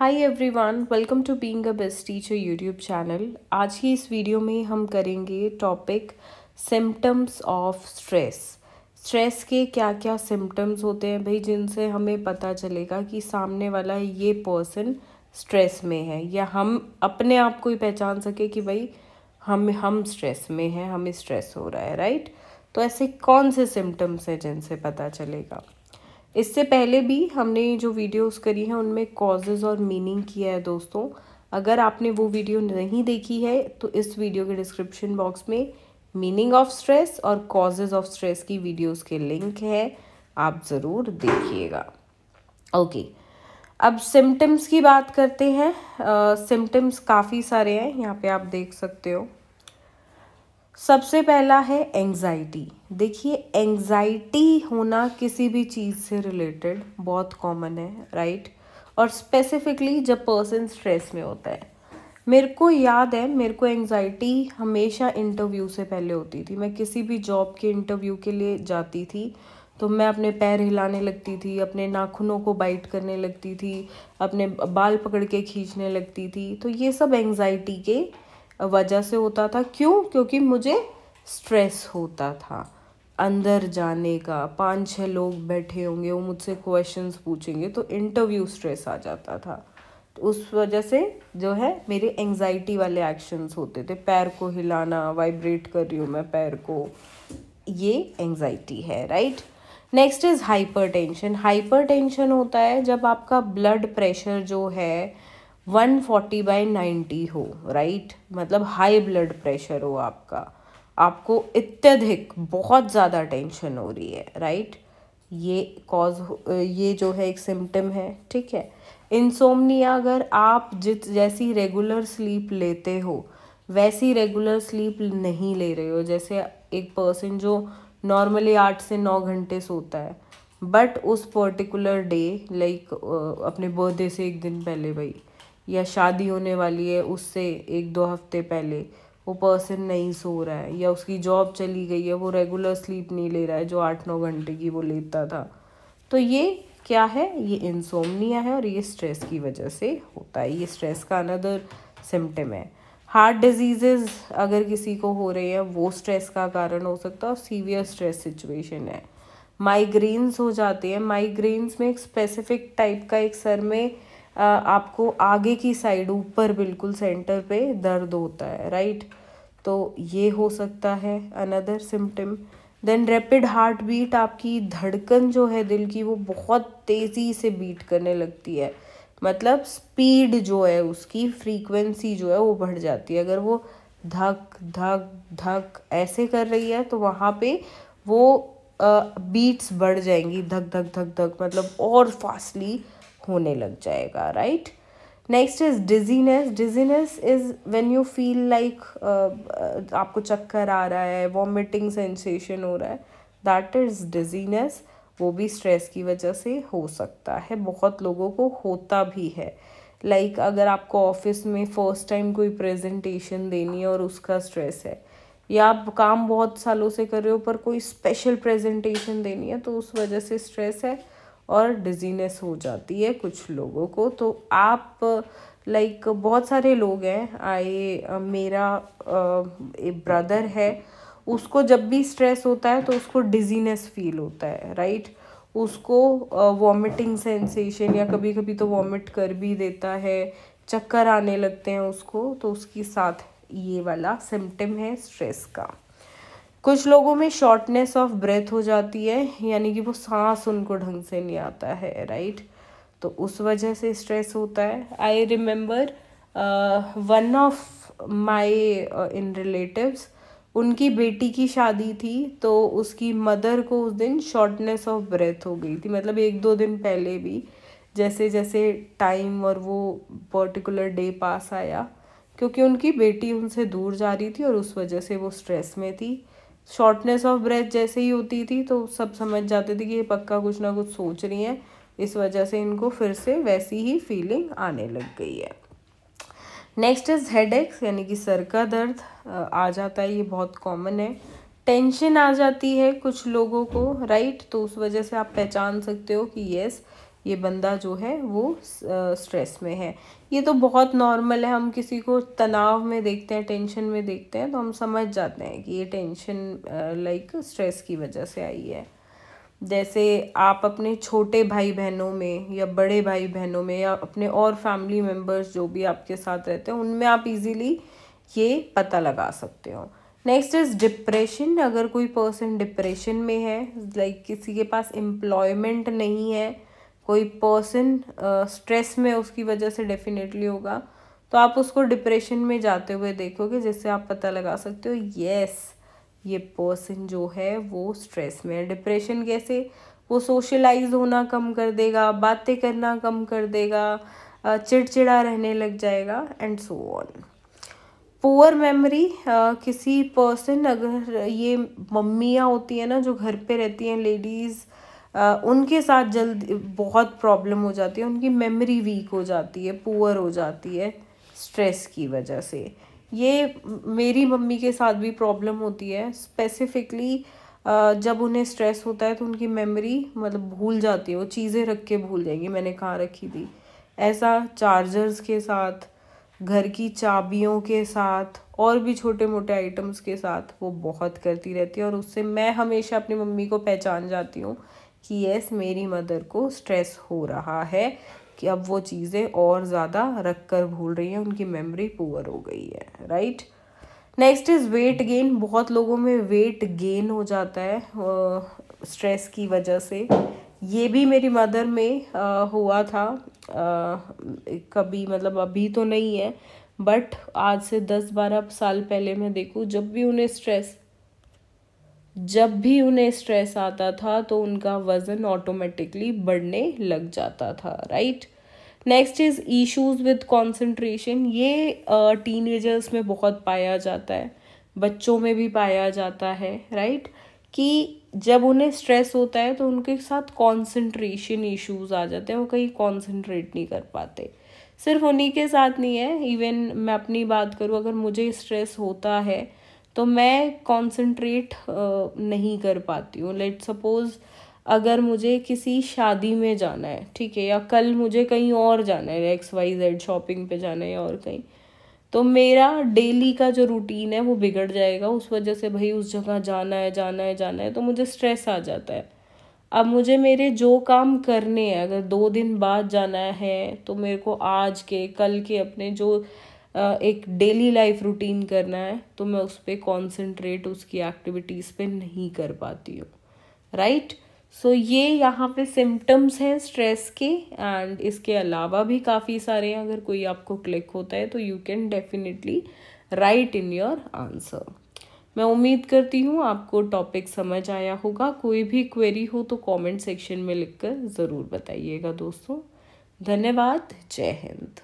Hi everyone welcome to being a best teacher YouTube channel आज की इस video में हम करेंगे topic symptoms of stress stress के क्या क्या सिम्टम्स होते हैं भाई, जिनसे हमें पता चलेगा कि सामने वाला ये पर्सन स्ट्रेस में है, या हम अपने आप को ही पहचान सके कि भाई, हम हम स्ट्रेस में हैं, हमें स्ट्रेस हो रहा है राइट तो ऐसे कौन से सिम्टम्स हैं जिनसे पता चलेगा? इससे पहले भी हमने जो वीडियोस करी हैं, उनमें कॉजेज़ और मीनिंग किया है दोस्तों। अगर आपने वो वीडियो नहीं देखी है तो इस वीडियो के डिस्क्रिप्शन बॉक्स में मीनिंग ऑफ़ स्ट्रेस और कॉजेज़ ऑफ़ स्ट्रेस की वीडियोस के लिंक है। आप ज़रूर देखिएगा। ओके अब सिम्टम्स की बात करते हैं। सिम्टम्स काफ़ी सारे हैं, यहाँ पे आप देख सकते हो। सबसे पहला है एंजाइटी देखिए एंजाइटी होना किसी भी चीज़ से रिलेटेड बहुत कॉमन है राइट और स्पेसिफिकली जब पर्सन स्ट्रेस में होता है। मेरे को याद है, मेरे को एंजाइटी हमेशा इंटरव्यू से पहले होती थी। मैं किसी भी जॉब के इंटरव्यू के लिए जाती थी तो मैं अपने पैर हिलाने लगती थी, अपने नाखूनों को बाइट करने लगती थी, अपने बाल पकड़ के खींचने लगती थी। तो ये सब एंजाइटी के वजह से होता था। क्यों? क्योंकि मुझे स्ट्रेस होता था। अंदर जाने का, पाँच छह लोग बैठे होंगे, वो मुझसे क्वेश्चंस पूछेंगे तो इंटरव्यू स्ट्रेस आ जाता था। तो उस वजह से जो है, मेरे एंजाइटी वाले एक्शंस होते थे। पैर को हिलाना वाइब्रेट कर रही हूँ मैं पैर को। ये एंजाइटी है right next is hypertension hypertension होता है जब आपका ब्लड प्रेशर जो है वन फोर्टी बाई नाइन्टी हो राइट मतलब हाई ब्लड प्रेशर हो आपका। आपको अत्यधिक, बहुत ज़्यादा टेंशन हो रही है राइट ये कॉज ये जो है एक सिम्टम है, ठीक है? इंसोमनिया अगर आप जित, जैसी रेगुलर स्लीप लेते हो, वैसी रेगुलर स्लीप नहीं ले रहे हो, जैसे एक पर्सन जो नॉर्मली आठ से नौ घंटे सोता है बट उस पर्टिकुलर डे लाइक अपने बर्थडे से एक दिन पहले भाई या शादी होने वाली है, उससे एक दो हफ़्ते पहले वो पर्सन नहीं सो रहा है या उसकी जॉब चली गई है, वो रेगुलर स्लीप नहीं ले रहा है जो आठ नौ घंटे की वो लेता था। तो ये क्या है? ये इंसोमनिया है और ये स्ट्रेस की वजह से होता है। ये स्ट्रेस का अनदर सिम्टम है। हार्ट डिजीजेज अगर किसी को हो रहे हैं, वो स्ट्रेस का कारण हो सकता है और सीवियर स्ट्रेस सिचुएशन है। माइग्रेन्स हो जाते हैं। माइग्रेन्स में एक स्पेसिफिक टाइप का एक सर में आपको आगे की साइड ऊपर बिल्कुल सेंटर पे दर्द होता है राइट तो ये हो सकता है another symptom then rapid heartbeat आपकी धड़कन जो है दिल की वो बहुत तेज़ी से बीट करने लगती है. मतलब स्पीड जो है उसकी फ्रीक्वेंसी जो है वो बढ़ जाती है. अगर वो धक धक धक ऐसे कर रही है तो वहाँ पे वो बीट्स बढ़ जाएँगी. धक धक धक धक मतलब और फास्टली होने लग जाएगा right next is dizziness dizziness is when you feel like आपको चक्कर आ रहा है वॉमिटिंग सेंसेशन हो रहा है दैट इज़ डिजीनेस वो भी स्ट्रेस की वजह से हो सकता है। बहुत लोगों को होता भी है। लाइक like, अगर आपको ऑफ़िस में फ़र्स्ट टाइम कोई प्रेजेंटेशन देनी है और उसका स्ट्रेस है या आप काम बहुत सालों से कर रहे हो पर कोई स्पेशल प्रेजेंटेशन देनी है तो उस वजह से स्ट्रेस है। और डिजीनेस हो जाती है कुछ लोगों को। तो आप लाइक like, बहुत सारे लोग हैं। आए मेरा एक ब्रदर है। उसको जब भी स्ट्रेस होता है तो उसको डिजीनेस फील होता है राइट उसको वॉमिटिंग सेंसेशन या कभी कभी तो वॉमिट कर भी देता है चक्कर आने लगते हैं उसको। तो उसके साथ ये वाला सिम्टम है स्ट्रेस का। कुछ लोगों में शॉर्टनेस ऑफ़ ब्रेथ हो जाती है, यानी कि वो सांस उनको ढंग से नहीं आता है राइट तो उस वजह से स्ट्रेस होता है। I remember one of my in relatives उनकी बेटी की शादी थी तो उसकी मदर को उस दिन शॉर्टनेस ऑफ़ ब्रेथ हो गई थी मतलब एक दो दिन पहले भी, जैसे जैसे टाइम और वो पर्टिकुलर डे पास आया, क्योंकि उनकी बेटी उनसे दूर जा रही थी और उस वजह से वो स्ट्रेस में थी। शॉर्टनेस ऑफ़ ब्रेथ जैसे ही होती थी तो सब समझ जाते थे कि ये पक्का कुछ ना कुछ सोच रही हैं। इस वजह से इनको फिर से वैसी ही फीलिंग आने लग गई है। नेक्स्ट इज़ हेड एक्स यानी कि सर का दर्द आ जाता है, ये बहुत कॉमन है। टेंशन आ जाती है कुछ लोगों को राइट तो उस वजह से आप पहचान सकते हो कि यस ये बंदा जो है वो स्ट्रेस में है। ये तो बहुत नॉर्मल है, हम किसी को तनाव में देखते हैं टेंशन में देखते हैं तो हम समझ जाते हैं कि ये टेंशन लाइक स्ट्रेस की वजह से आई है। जैसे आप अपने छोटे भाई बहनों में या बड़े भाई बहनों में या अपने और फैमिली मेंबर्स जो भी आपके साथ रहते हैं, उनमें आप इजीली ये पता लगा सकते हो। नेक्स्ट इज़ डिप्रेशन अगर कोई पर्सन डिप्रेशन में है लाइक like किसी के पास एम्प्लॉयमेंट नहीं है कोई पर्सन स्ट्रेस में उसकी वजह से डेफिनेटली होगा तो आप उसको डिप्रेशन में जाते हुए देखोगे, जिससे आप पता लगा सकते हो यस ये पर्सन जो है, वो स्ट्रेस में है। डिप्रेशन कैसे? वो सोशलाइज होना कम कर देगा, बातें करना कम कर देगा चिड़चिड़ा रहने लग जाएगा and so on poor memory किसी पर्सन अगर ये मम्मियाँ होती हैं ना, जो घर पे रहती हैं लेडीज़ उनके साथ जल्द बहुत प्रॉब्लम हो जाती है, उनकी मेमोरी वीक हो जाती है पुअर हो जाती है स्ट्रेस की वजह से। ये मेरी मम्मी के साथ भी प्रॉब्लम होती है। स्पेसिफिकली जब उन्हें स्ट्रेस होता है तो उनकी मेमोरी मतलब भूल जाती है, वो चीज़ें रख के भूल जाएँगी। मैंने कहाँ रखी थी? ऐसा चार्जर्स के साथ, घर की चाबियों के साथ, और भी छोटे मोटे आइटम्स के साथ वो बहुत करती रहती है। और उससे मैं हमेशा अपनी मम्मी को पहचान जाती हूँ कि यस मेरी मदर को स्ट्रेस हो रहा है कि अब वो चीज़ें और ज़्यादा रख कर भूल रही हैं उनकी मेमोरी पुअर हो गई है right next is weight gain बहुत लोगों में वेट गेन हो जाता है स्ट्रेस की वजह से। ये भी मेरी मदर में आ, हुआ था। आ, कभी मतलब अभी तो नहीं है बट आज से दस बारह साल पहले मैं देखूँ जब भी उन्हें स्ट्रेस जब भी उन्हें स्ट्रेस आता था तो उनका वज़न ऑटोमेटिकली बढ़ने लग जाता था right next is issues with concentration ये टीन टीनेजर्स में बहुत पाया जाता है, बच्चों में भी पाया जाता है राइट कि जब उन्हें स्ट्रेस होता है तो उनके साथ कंसंट्रेशन इश्यूज़ आ जाते हैं, वो कहीं कंसंट्रेट नहीं कर पाते। सिर्फ़ उन्हीं के साथ नहीं है इवन मैं अपनी बात करूँ, अगर मुझे स्ट्रेस होता है तो मैं कंसंट्रेट नहीं कर पाती हूँ। लेट सपोज़ अगर मुझे किसी शादी में जाना है, ठीक है, या कल मुझे कहीं और जाना है एक्स वाई जेड शॉपिंग पे जाना है या और कहीं तो मेरा डेली का जो रूटीन है वो बिगड़ जाएगा। उस वजह से भाई उस जगह जाना है जाना है जाना है तो मुझे स्ट्रेस आ जाता है। अब मुझे मेरे जो काम करने हैं, अगर दो दिन बाद जाना है तो मेरे को आज के, कल के अपने जो एक डेली लाइफ रूटीन करना है तो मैं उस पर कॉन्सेंट्रेट उसकी एक्टिविटीज़ पे नहीं कर पाती हूँ। राइट सो ये यहाँ पे सिम्टम्स हैं स्ट्रेस के एंड इसके अलावा भी काफ़ी सारे हैं। अगर कोई आपको क्लिक होता है तो you can definitely write in your answer मैं उम्मीद करती हूँ आपको टॉपिक समझ आया होगा। कोई भी क्वेरी हो तो कमेंट सेक्शन में लिखकर ज़रूर बताइएगा दोस्तों। धन्यवाद। जय हिंद।